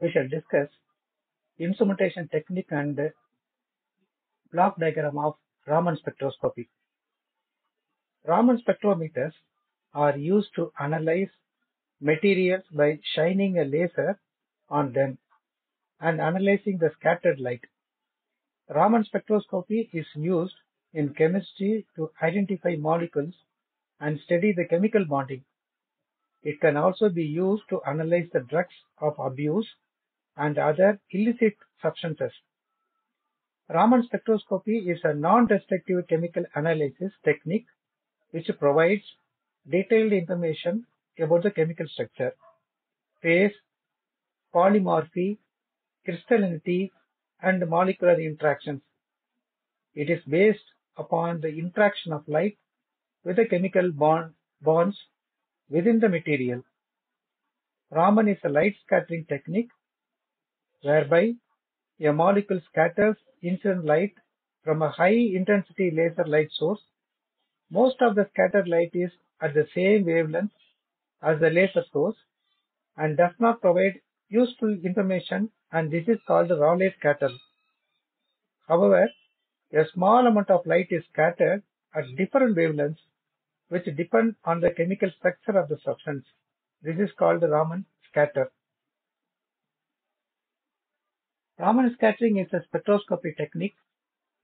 we shall discuss instrumentation technique and block diagram of Raman spectroscopy. Raman spectrometers are used to analyze materials by shining a laser on them and analyzing the scattered light. Raman spectroscopy is used in chemistry to identify molecules and study the chemical bonding. It can also be used to analyze the drugs of abuse and other illicit substances. Raman spectroscopy is a non-destructive chemical analysis technique which provides detailed information about the chemical structure, phase, polymorphy, crystallinity, and molecular interactions. It is based upon the interaction of light with the chemical bond, bonds within the material. Raman is a light scattering technique whereby a molecule scatters incident light from a high intensity laser light source. Most of the scattered light is at the same wavelength as the laser source and does not provide useful information and this is called the Rayleigh scatter. However, a small amount of light is scattered at different wavelengths which depend on the chemical structure of the substance. This is called the Raman scatter. Raman scattering is a spectroscopy technique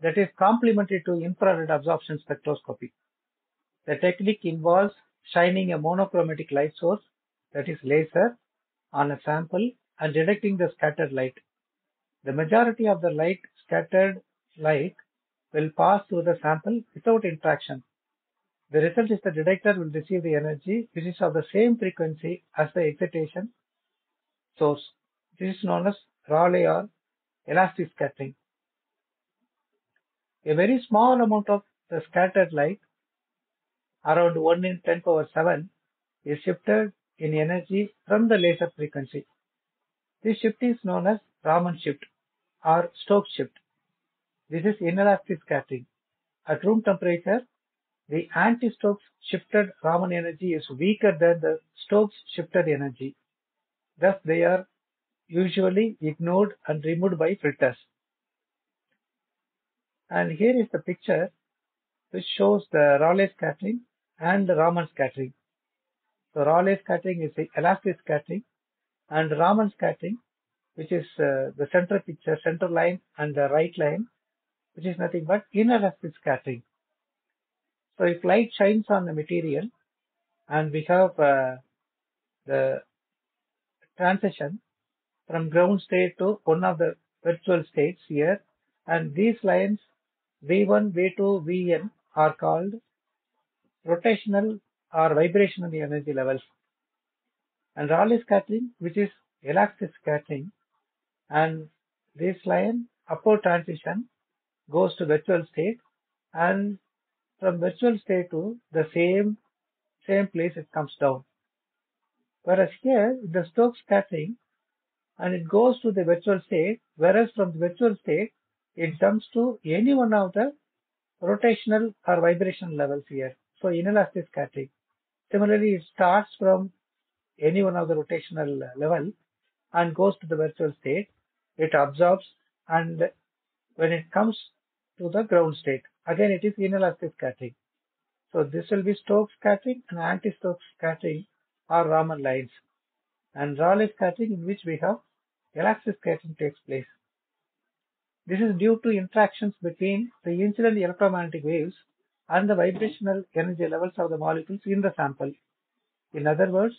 that is complementary to infrared absorption spectroscopy. The technique involves shining a monochromatic light source, that is laser, on a sample and detecting the scattered light. The majority of the light scattered light will pass through the sample without interaction. The result is the detector will receive the energy which is of the same frequency as the excitation source. This is known as Rayleigh or elastic scattering. A very small amount of the scattered light, around 1 in 10 power 7, is shifted in energy from the laser frequency. This shift is known as Raman shift or Stokes shift. This is inelastic scattering. At room temperature, the anti-Stokes shifted Raman energy is weaker than the Stokes shifted energy. Thus, they are usually ignored and removed by filters. And here is the picture which shows the Rayleigh scattering and the Raman scattering. So Rayleigh scattering is the elastic scattering and Raman scattering which is uh, the center picture, center line and the right line which is nothing but inelastic scattering. So if light shines on the material and we have uh, the transition from ground state to one of the virtual states here. And these lines V1, V2, Vn are called rotational or vibrational energy levels. And Rayleigh scattering which is elastic scattering and this line upward transition goes to virtual state. And from virtual state to the same same place it comes down. Whereas here the Stokes scattering and it goes to the virtual state whereas from the virtual state it jumps to any one of the rotational or vibrational levels here. So inelastic scattering. Similarly it starts from any one of the rotational level and goes to the virtual state. It absorbs and when it comes to the ground state again it is inelastic scattering. So this will be Stokes scattering and anti-Stokes scattering are Raman lines and Rayleigh scattering in which we have elastic scattering takes place. This is due to interactions between the incident electromagnetic waves and the vibrational energy levels of the molecules in the sample. In other words,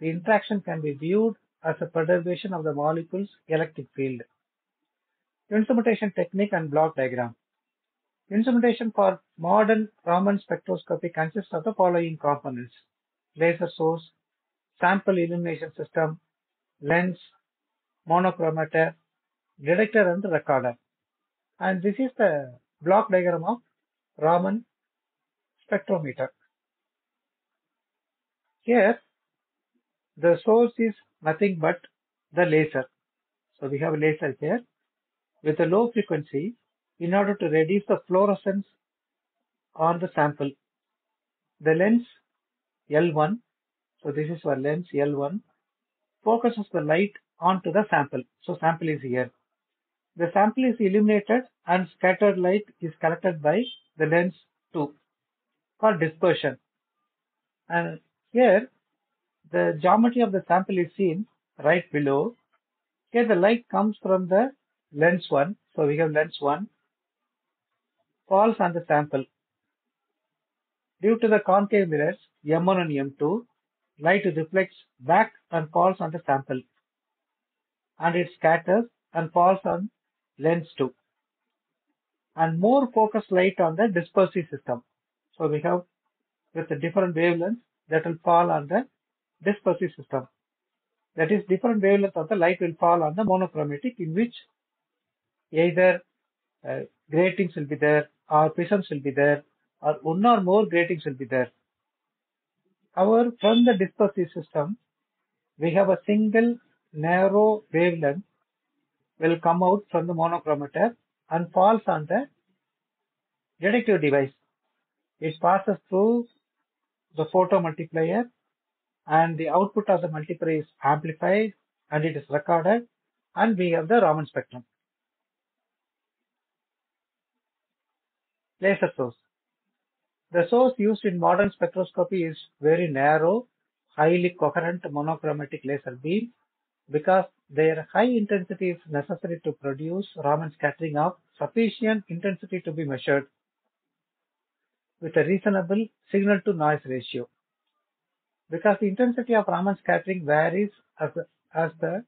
the interaction can be viewed as a perturbation of the molecule's electric field. Instrumentation technique and block diagram. Instrumentation for modern Raman spectroscopy consists of the following components. Laser source, sample illumination system, lens, monochromator, detector and recorder. And this is the block diagram of Raman spectrometer. Here, the source is nothing but the laser. So we have a laser here with a low frequency in order to reduce the fluorescence on the sample. The lens L1, so this is our lens L1, focuses the light onto the sample. So sample is here. The sample is illuminated and scattered light is collected by the lens 2 for dispersion. And here the geometry of the sample is seen right below. Here the light comes from the lens 1. So we have lens 1 falls on the sample. Due to the concave mirrors M1 and M2, light reflects back and falls on the sample and it scatters and falls on lens 2 and more focused light on the dispersive system. So we have with the different wavelengths that will fall on the dispersive system. That is different wavelength of the light will fall on the monochromatic in which either uh, gratings will be there or prisms will be there or one or more gratings will be there. However, from the dispersive system, we have a single narrow wavelength will come out from the monochromator and falls on the detective device. It passes through the photomultiplier and the output of the multiplier is amplified and it is recorded and we have the Raman spectrum. Laser source. The source used in modern spectroscopy is very narrow, highly coherent monochromatic laser beam because their high intensity is necessary to produce Raman scattering of sufficient intensity to be measured with a reasonable signal to noise ratio. Because the intensity of Raman scattering varies as the, as the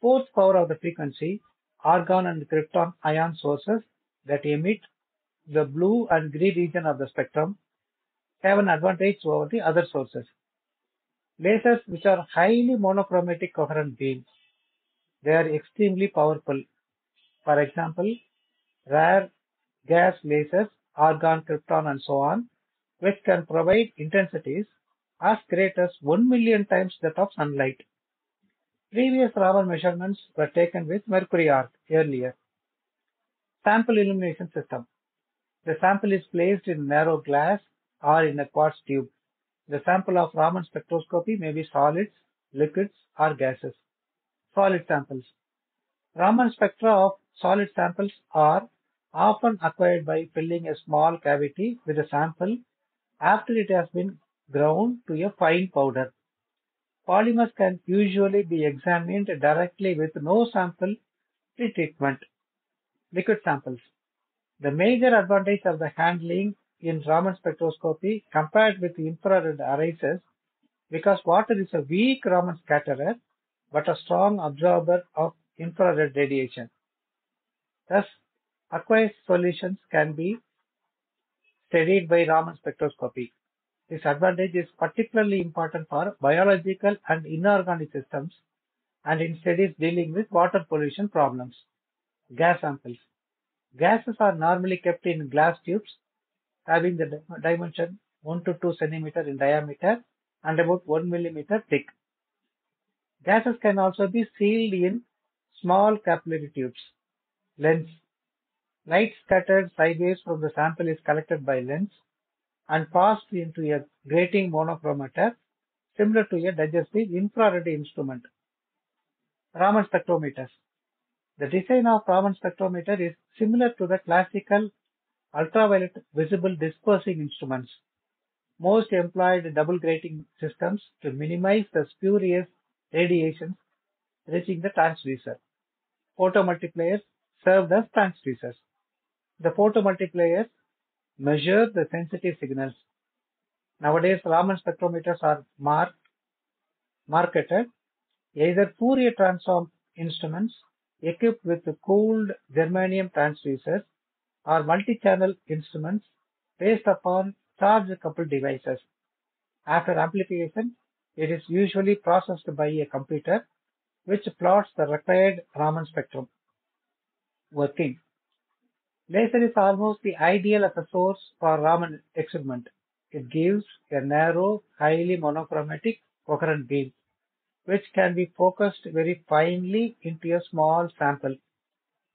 fourth power of the frequency, argon and krypton ion sources that emit the blue and green region of the spectrum have an advantage over the other sources. Lasers which are highly monochromatic coherent beams, they are extremely powerful. For example, rare gas lasers, argon, krypton and so on, which can provide intensities as great as 1 million times that of sunlight. Previous Raman measurements were taken with mercury arc earlier. Sample illumination system. The sample is placed in narrow glass or in a quartz tube. The sample of Raman spectroscopy may be solids, liquids, or gases. Solid samples. Raman spectra of solid samples are often acquired by filling a small cavity with a sample after it has been ground to a fine powder. Polymers can usually be examined directly with no sample pre-treatment. Liquid samples. The major advantage of the handling in Raman spectroscopy compared with infrared arises because water is a weak Raman scatterer but a strong absorber of infrared radiation. Thus, aqueous solutions can be studied by Raman spectroscopy. This advantage is particularly important for biological and inorganic systems and in studies dealing with water pollution problems. Gas samples. Gases are normally kept in glass tubes having the dimension 1 to 2 centimeter in diameter and about 1 millimeter thick. Gases can also be sealed in small capillary tubes. Lens. Light scattered sideways from the sample is collected by lens and passed into a grating monochromator similar to a dispersive infrared instrument. Raman spectrometers. The design of Raman spectrometer is similar to the classical ultraviolet visible dispersing instruments. Most employed double grating systems to minimize the spurious radiations reaching the transducer. Photomultipliers serve as transducers. The photomultipliers measure the sensitive signals. Nowadays, Raman spectrometers are marked, marketed either Fourier transform instruments equipped with cooled germanium transducers or multi-channel instruments based upon charge-coupled devices. After amplification, it is usually processed by a computer which plots the required Raman spectrum. Working. Laser is almost the ideal as a source for Raman experiment. It gives a narrow, highly monochromatic, coherent beam, which can be focused very finely into a small sample.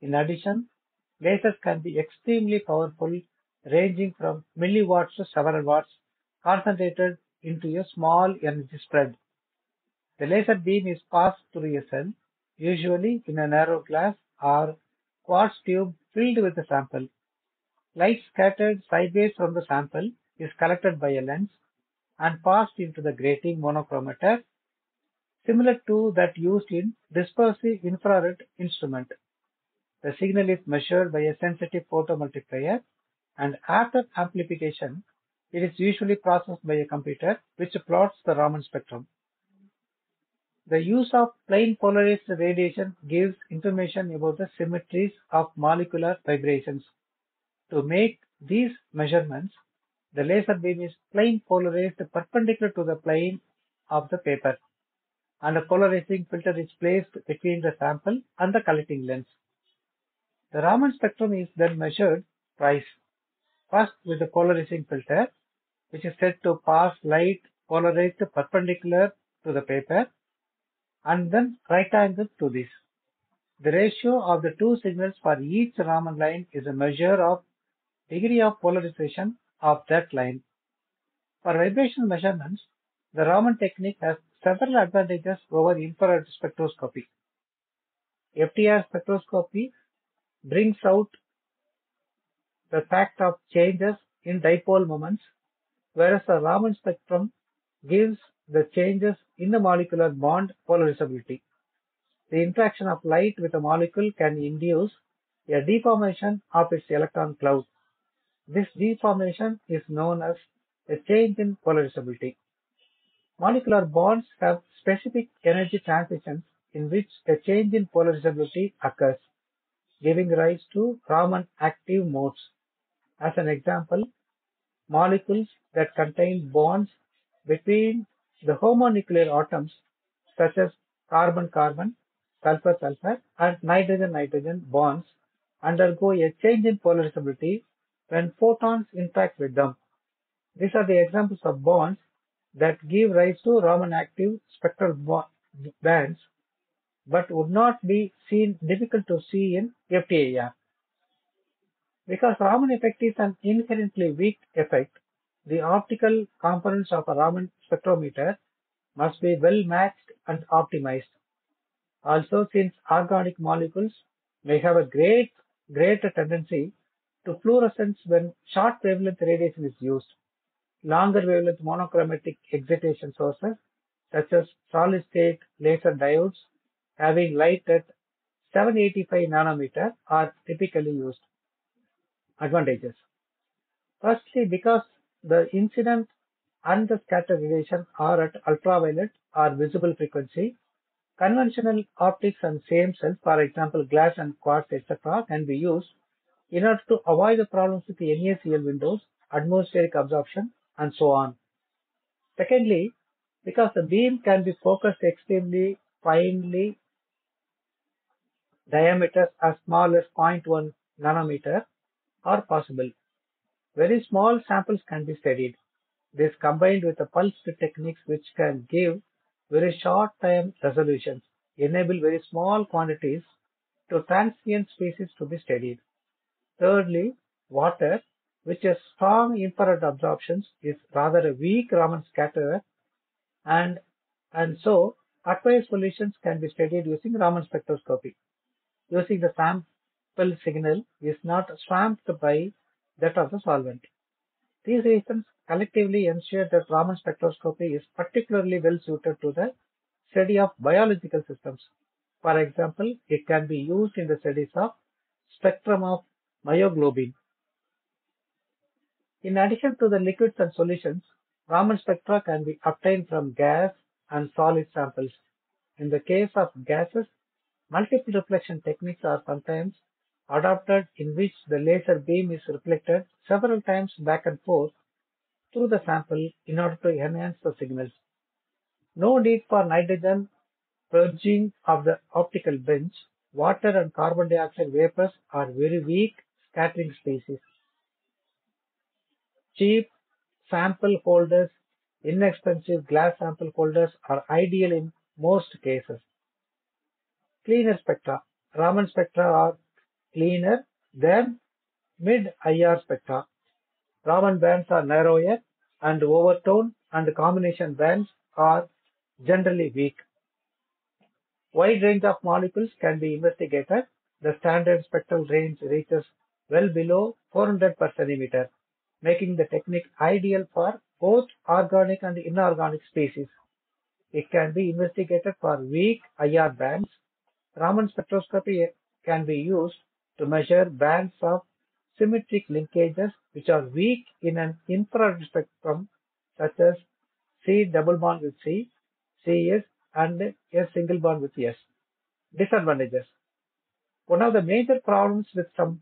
In addition, lasers can be extremely powerful, ranging from milliwatts to several watts, concentrated into a small energy spread. The laser beam is passed through a cell usually in a narrow glass or quartz tube filled with a sample. Light scattered sideways from the sample is collected by a lens and passed into the grating monochromator similar to that used in dispersive infrared instrument. The signal is measured by a sensitive photomultiplier and after amplification, it is usually processed by a computer which plots the Raman spectrum. The use of plane polarized radiation gives information about the symmetries of molecular vibrations. To make these measurements, the laser beam is plane polarized perpendicular to the plane of the paper and a polarizing filter is placed between the sample and the collecting lens. The Raman spectrum is then measured twice. First with the polarizing filter, which is said to pass light polarized perpendicular to the paper and then right angle to this. The ratio of the two signals for each Raman line is a measure of degree of polarization of that line. For vibrational measurements, the Raman technique has several advantages over infrared spectroscopy. FTIR spectroscopy brings out the fact of changes in dipole moments, whereas the Raman spectrum gives the changes in the molecular bond polarizability. The interaction of light with a molecule can induce a deformation of its electron cloud. This deformation is known as a change in polarizability. Molecular bonds have specific energy transitions in which a change in polarizability occurs, giving rise to Raman active modes. As an example, molecules that contain bonds between the homonuclear atoms such as carbon-carbon, sulfur-sulfur and nitrogen-nitrogen bonds undergo a change in polarizability when photons interact with them. These are the examples of bonds that give rise to Raman active spectral bands but would not be seen difficult to see in FTIR. Because Raman effect is an inherently weak effect, the optical components of a Raman spectrometer must be well matched and optimized. Also, since organic molecules may have a great greater tendency to fluorescence when short wavelength radiation is used, longer wavelength monochromatic excitation sources such as solid state laser diodes having light at 785 nanometer are typically used. Advantages. Firstly, because the incident and the scattered radiation are at ultraviolet or visible frequency, conventional optics and same cells, for example glass and quartz, etc., can be used in order to avoid the problems with the NaCl windows, atmospheric absorption, and so on. Secondly, because the beam can be focused extremely finely, diameters as small as 0.1 nanometer are possible. Very small samples can be studied. This combined with the pulsed techniques which can give very short time resolutions, enable very small quantities to transient species to be studied. Thirdly, water, which has strong infrared absorptions, is rather a weak Raman scatterer and, and so aqueous solutions can be studied using Raman spectroscopy. Using the sample signal is not swamped by that of the solvent. These reasons collectively ensure that Raman spectroscopy is particularly well suited to the study of biological systems. For example, it can be used in the studies of spectrum of myoglobin. In addition to the liquids and solutions, Raman spectra can be obtained from gas and solid samples. In the case of gases, multiple reflection techniques are sometimes adopted in which the laser beam is reflected several times back and forth through the sample in order to enhance the signals. No need for nitrogen purging of the optical bench. Water and carbon dioxide vapors are very weak scattering species. Cheap sample holders, inexpensive glass sample holders are ideal in most cases. Cleaner spectra. Raman spectra are cleaner than mid-IR spectra. Raman bands are narrower and overtone and combination bands are generally weak. Wide range of molecules can be investigated. The standard spectral range reaches well below 400 per centimeter, making the technique ideal for both organic and inorganic species. It can be investigated for weak IR bands. Raman spectroscopy can be used to measure bands of symmetric linkages which are weak in an infrared spectrum such as C double bond with C, CS and S single bond with S. Disadvantages. One of the major problems with some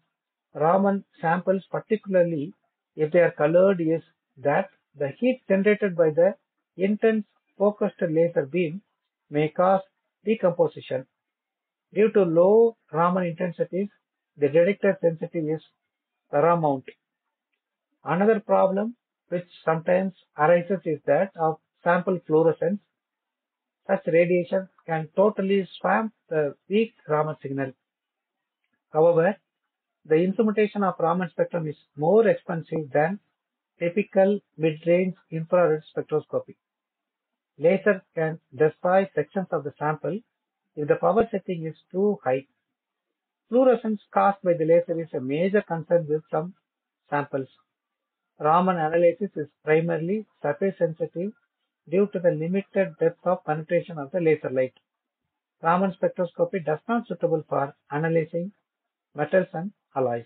Raman samples, particularly if they are colored, is that the heat generated by the intense focused laser beam may cause decomposition. Due to low Raman intensities, the detector sensitivity is paramount. Another problem which sometimes arises is that of sample fluorescence. Such radiation can totally swamp the weak Raman signal. However, the instrumentation of Raman spectrum is more expensive than typical mid-range infrared spectroscopy. Laser can destroy sections of the sample if the power setting is too high. Fluorescence caused by the laser is a major concern with some samples. Raman analysis is primarily surface sensitive due to the limited depth of penetration of the laser light. Raman spectroscopy does not suitable for analyzing metals and alloys.